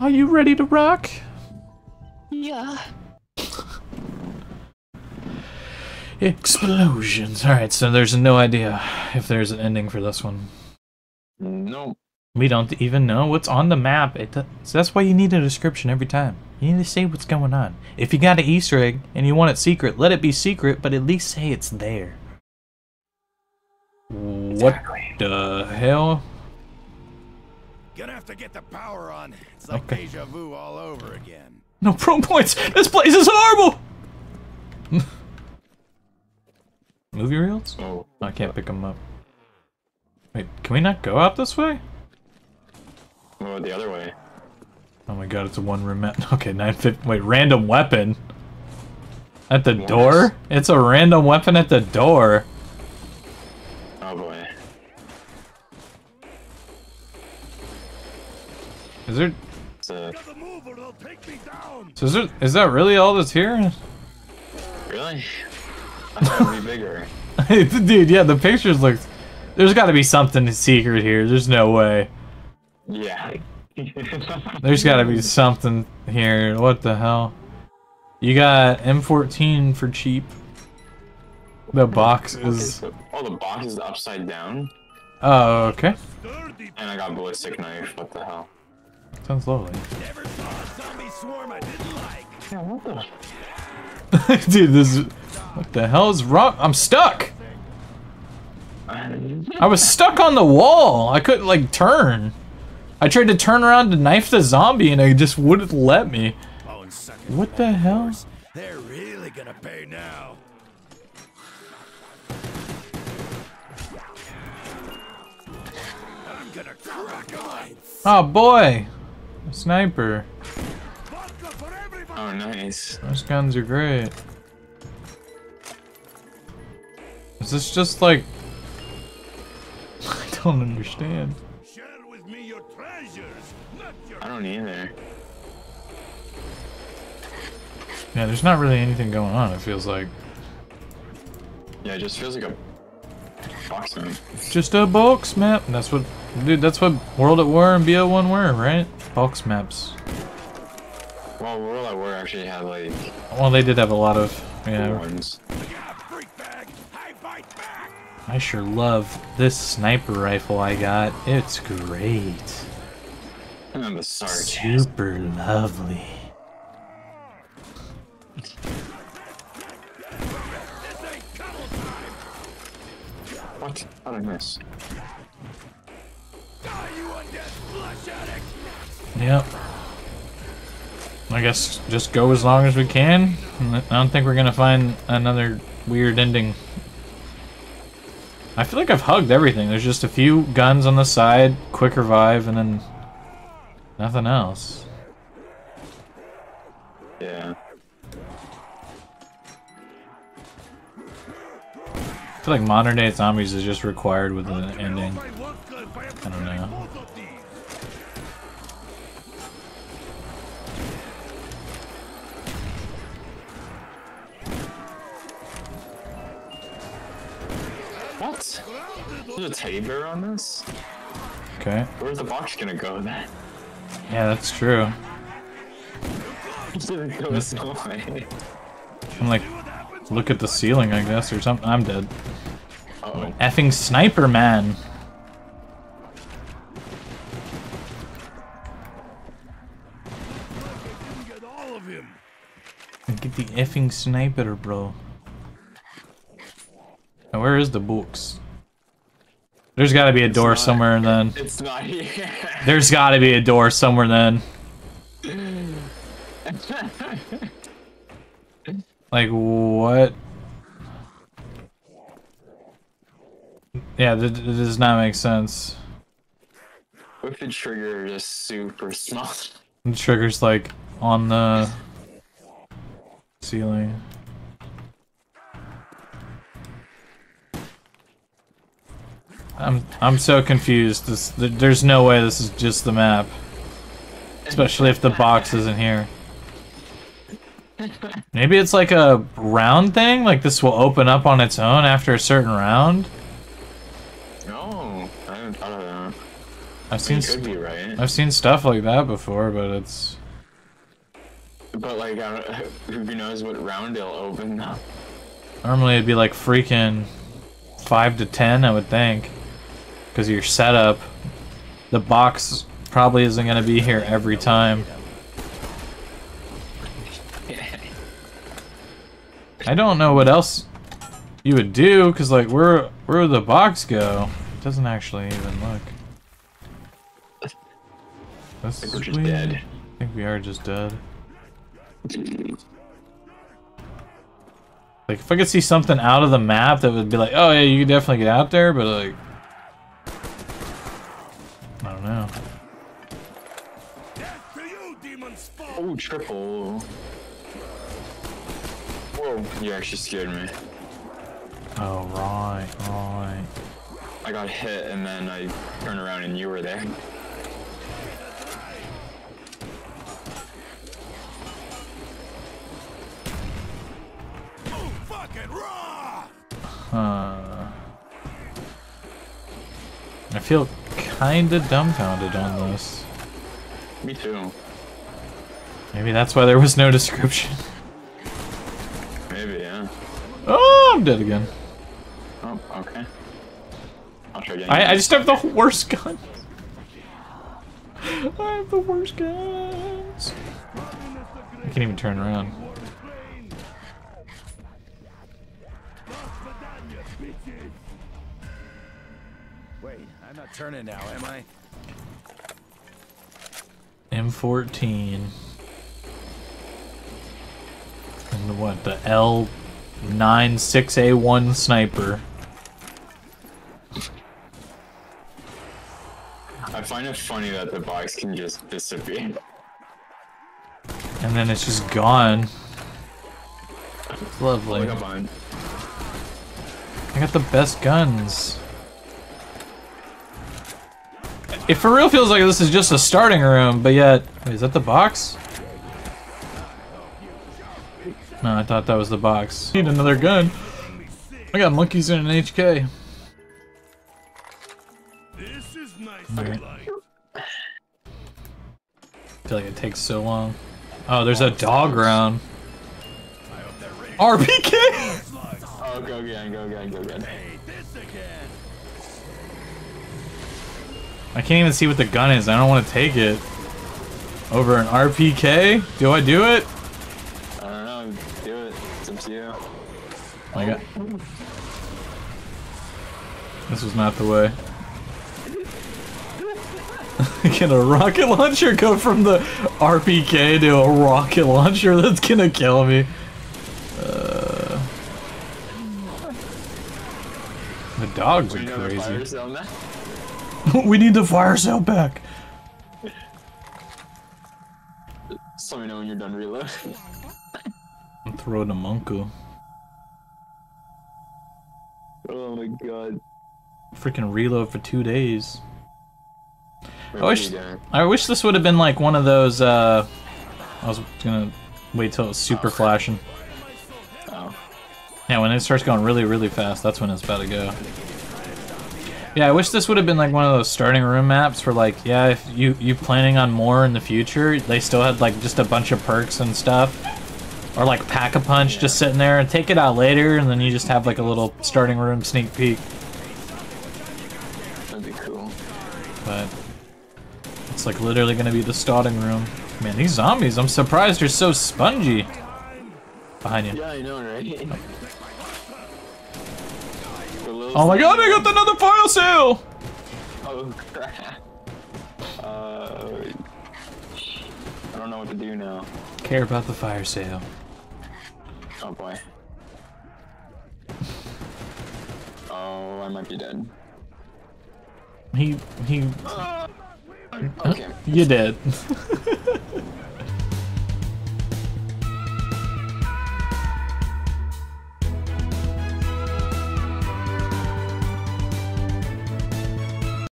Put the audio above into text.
Are you ready to rock? Yeah. Explosions. Alright, so there's no idea if there's an ending for this one. No. We don't even know what's on the map. It so that's why you need a description every time. You need to say what's going on. If you got an Easter egg and you want it secret, let it be secret, but at least say it's there. Exactly. What the hell? Gonna have to get the power on. It's like Okay. deja vu all over again. No pro points. This place is horrible. Movie reels? Oh. I can't pick them up. Wait, can we not go out this way? What about the other way? Oh my god, it's a one room map. Okay, 950. Wait, random weapon? At the Yes. door? It's a random weapon at the door. Oh boy. Is there. It's a... Gotta move or they'll me down. So is, there, is that really all that's here? Really? I thought it'd be bigger. Dude, yeah, the pictures look. There's gotta be something secret here. There's no way. Yeah. There's gotta be something here. What the hell? You got M14 for cheap. The box is. Oh, the box is upside down? Oh, okay. And I got ballistic knife. What the hell? Sounds lovely. Never saw a zombie swarm I didn't like. Yeah, what the? Dude, this is. What the hell is wrong? I'm stuck! I was stuck on the wall. I couldn't, like, turn. I tried to turn around to knife the zombie and it just wouldn't let me. What the hell? They're really gonna pay now. I'm gonna crack 'em. Oh boy! A sniper. Vodka for everybody. Oh, nice. Those guns are great. Is this just like. I don't understand. Share with me your treasures, not your I don't either. Yeah, there's not really anything going on, it feels like. Yeah, it just feels like a boxing. Just a box map. That's what. Dude, that's what World at War and BO1 were, right? Box maps. Well, World at War actually had like Well, they did have a lot of. Yeah, ones. yeah, freak bag. I bite back. I sure love this sniper rifle I got. It's great. The Sarge. Super lovely. This ain't cuddle time. What? How did I miss? Die, you undead flesh addict. Yep. I guess just go as long as we can. I don't think we're gonna find another weird ending. I feel like I've hugged everything. There's just a few guns on the side, quick revive, and then nothing else. Yeah. I feel like modern day zombies is just required with an ending. My work if I have to I don't know. both of these. What? There's a teddy bear on this? Okay. Where's the box gonna go then? Yeah, that's true. It go this. I'm like, look at the ceiling, I guess, or something. I'm dead. Uh-oh. Effing sniper man. Get all of him. Get the effing sniper, bro. Now, where is the books? There's got to be a door not- somewhere then. It's not here. There's got to be a door somewhere then. Like, what? Yeah, that does not make sense. What if the trigger is super small? The trigger's like on the ceiling. I'm I'm so confused. This there's no way this is just the map, especially if the box isn't here. Maybe it's like a round thing. Like this will open up on its own after a certain round. No, I haven't thought of that. I've seen right. I've seen stuff like that before, but it's But like, who knows what round it'll open now? normally it'd be like freaking five to ten, I would think, because your setup, the box probably isn't gonna be here every time. I don't know what else you would do, cause like where where would the box go? It doesn't actually even look. That's think we're just weird. dead. I think we are just dead. Like if I could see something out of the map that would be like, oh yeah, you could definitely get out there, but like, I don't know. Death to you, demon spawn! Oh, triple. Whoa, you actually scared me. Oh right, right. I got hit and then I turned around and you were there. Oh, fucking raw! Huh. I feel kinda dumbfounded on this. Me too. Maybe that's why there was no description. Maybe, yeah. Oh, I'm dead again. Oh, okay. I'll try again. I, I just have the worst gun. I have the worst guns. I can't even turn around. Wait, I'm not turning now, am I? M14. And what? The L96A1 sniper. I find it funny that the box can just disappear. And then it's just gone. It's lovely. Look up on. I got the best guns. It for real feels like this is just a starting room, but yet... Wait, is that the box? No, I thought that was the box. Need another gun. I got monkeys in an HK. This is nice. I feel like it takes so long. Oh, there's a dog round. I hope that rain RPK! Oh, go again, go again, go again. Hey, this again. I can't even see what the gun is. I don't want to take it. Over an RPK? Do I do it? I got. This was not the way. Can a rocket launcher go from the RPK to a rocket launcher? That's gonna kill me. Uh, the dogs are know the fire crazy. we need the fire sale back. Just let me know when you're done reloading. I'm throwing a monko. Oh my god. Freaking reload for two days. I wish. I wish this would have been like one of those, uh, I was gonna wait till it was super flashing. Oh. Yeah, when it starts going really, really fast, that's when it's about to go. Yeah, I wish this would have been like one of those starting room maps for like, yeah, if you you planning on more in the future, they still had like just a bunch of perks and stuff. Or like pack a punch just sitting there and take it out later and then you just have like a little starting room sneak peek. That'd be cool. But it's like literally gonna be the starting room. Man, these zombies, I'm surprised they're so spongy. Behind you. Yeah, I know, right? Little Oh my god, I got another fire sale! Oh crap. Uh, I don't know what to do now. Care about the fire sale. Oh boy. Oh, I might be dead. He he ah! Okay. you did.